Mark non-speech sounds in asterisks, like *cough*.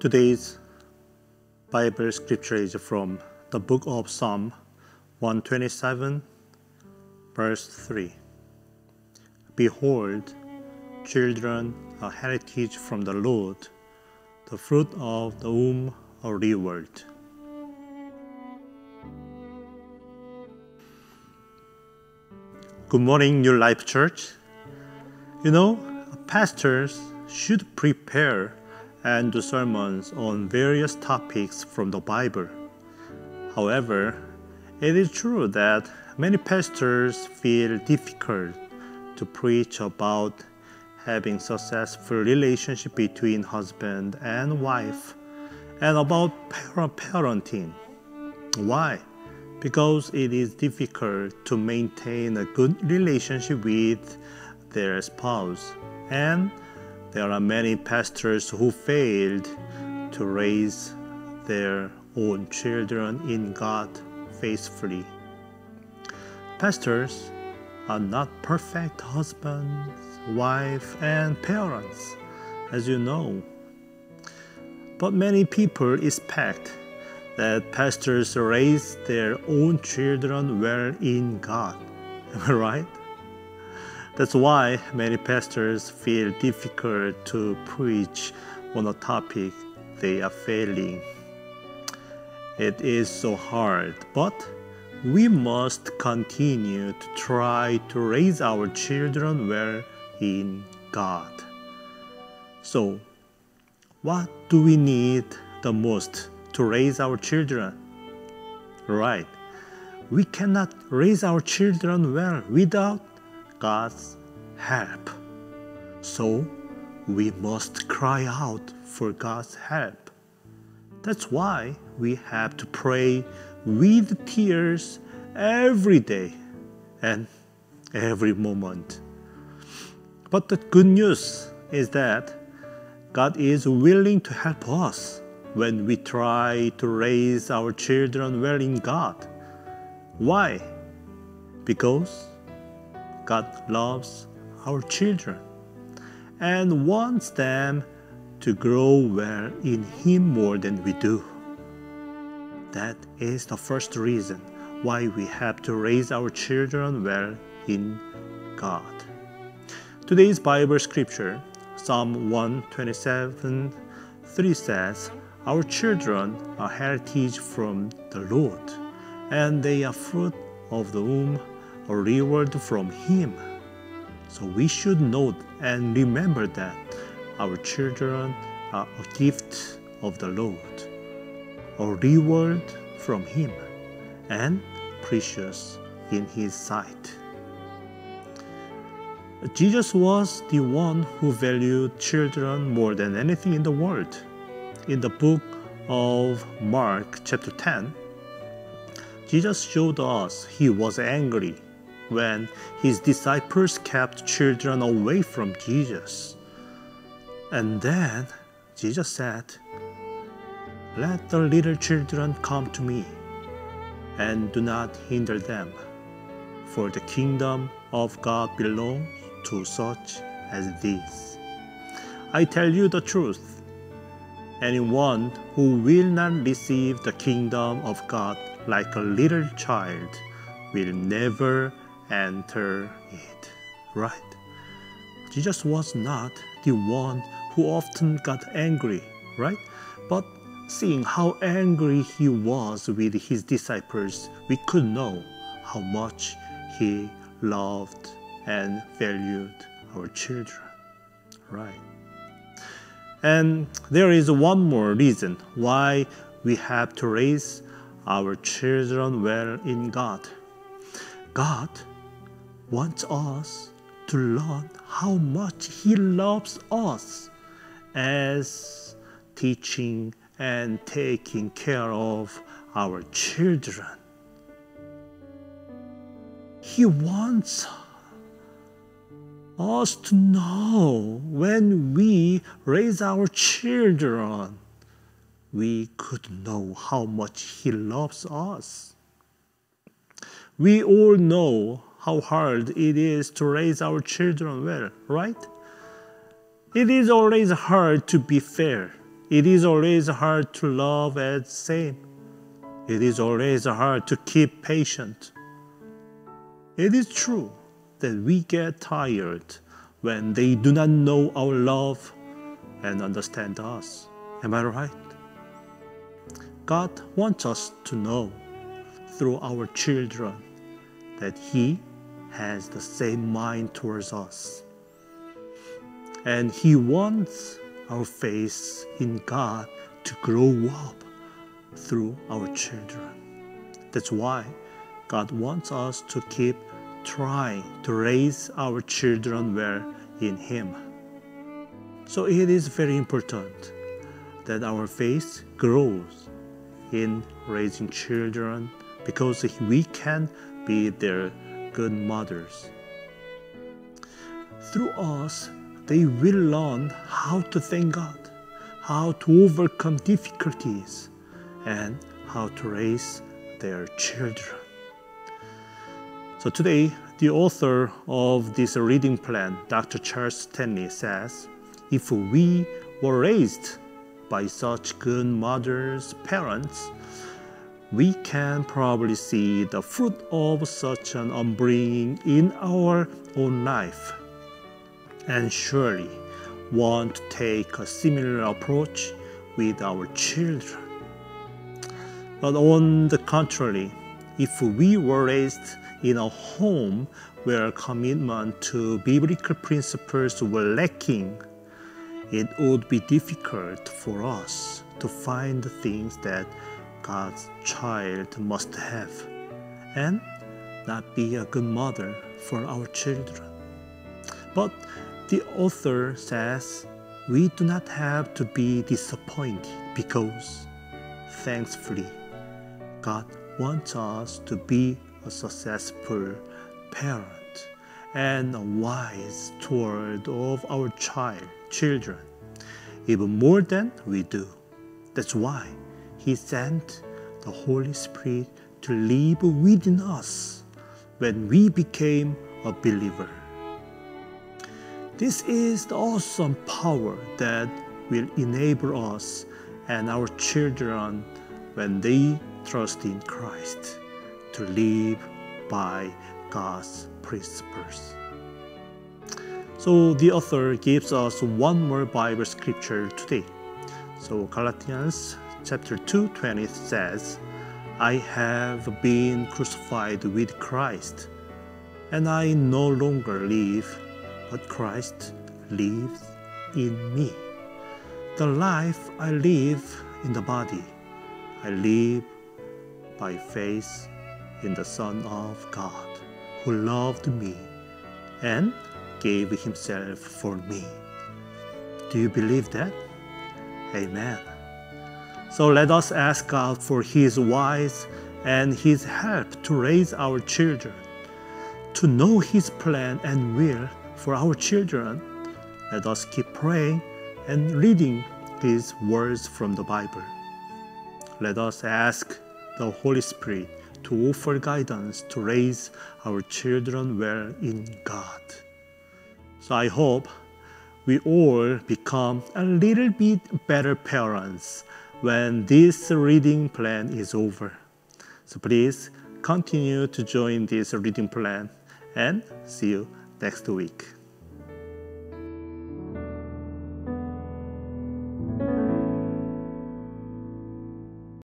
Today's Bible scripture is from the book of Psalm 127, verse 3. Behold, children a heritage from the Lord, the fruit of the womb a reward. Good morning, New Life Church. You know, pastors should prepare and do sermons on various topics from the Bible. However, it is true that many pastors feel difficult to preach about having successful relationship between husband and wife and about parenting. Why? Because it is difficult to maintain a good relationship with their spouse and there are many pastors who failed to raise their own children in God faithfully. Pastors are not perfect husbands, wife, and parents, as you know. But many people expect that pastors raise their own children well in God. Am *laughs* I right? That's why many pastors feel difficult to preach on a topic they are failing. It is so hard, but we must continue to try to raise our children well in God. So, what do we need the most to raise our children? Right. We cannot raise our children well without God's help. So we must cry out for God's help. That's why we have to pray with tears every day and every moment. But the good news is that God is willing to help us when we try to raise our children well in God. Why? Because God loves our children and wants them to grow well in Him more than we do. That is the first reason why we have to raise our children well in God. Today's Bible scripture, Psalm 127 3 says, Our children are heritage from the Lord, and they are fruit of the womb a reward from Him. So we should note and remember that our children are a gift of the Lord, a reward from Him, and precious in His sight. Jesus was the one who valued children more than anything in the world. In the book of Mark, chapter 10, Jesus showed us he was angry when his disciples kept children away from Jesus. And then Jesus said, Let the little children come to me, and do not hinder them, for the kingdom of God belongs to such as these. I tell you the truth. Anyone who will not receive the kingdom of God like a little child will never enter it. Right? Jesus was not the one who often got angry, right? But seeing how angry he was with his disciples, we could know how much he loved and valued our children, right? And there is one more reason why we have to raise our children well in God. God wants us to learn how much He loves us as teaching and taking care of our children. He wants us to know when we raise our children, we could know how much He loves us. We all know how hard it is to raise our children well, right? It is always hard to be fair It is always hard to love as same. It is always hard to keep patient. It is true that we get tired when they do not know our love and understand us. Am I right? God wants us to know through our children that He has the same mind towards us. And He wants our faith in God to grow up through our children. That's why God wants us to keep trying to raise our children well in Him. So it is very important that our faith grows in raising children because we can be their good mothers. Through us, they will learn how to thank God, how to overcome difficulties, and how to raise their children. So today, the author of this reading plan, Dr. Charles Stanley, says if we were raised by such good mothers, parents, we can probably see the fruit of such an upbringing in our own life and surely want to take a similar approach with our children. But on the contrary, if we were raised in a home where commitment to biblical principles were lacking, it would be difficult for us to find the things that God's child must have and not be a good mother for our children. But the author says we do not have to be disappointed because, thankfully, God wants us to be a successful parent and a wise steward of our child children even more than we do. That's why he sent the Holy Spirit to live within us when we became a believer. This is the awesome power that will enable us and our children when they trust in Christ to live by God's principles. So the author gives us one more Bible scripture today. So Galatians chapter 2 20 says, I have been crucified with Christ, and I no longer live, but Christ lives in me. The life I live in the body, I live by faith in the Son of God, who loved me and gave himself for me. Do you believe that? Amen. So let us ask God for His wise and His help to raise our children, to know His plan and will for our children. Let us keep praying and reading His words from the Bible. Let us ask the Holy Spirit to offer guidance to raise our children well in God. So I hope we all become a little bit better parents when this reading plan is over. So please continue to join this reading plan and see you next week.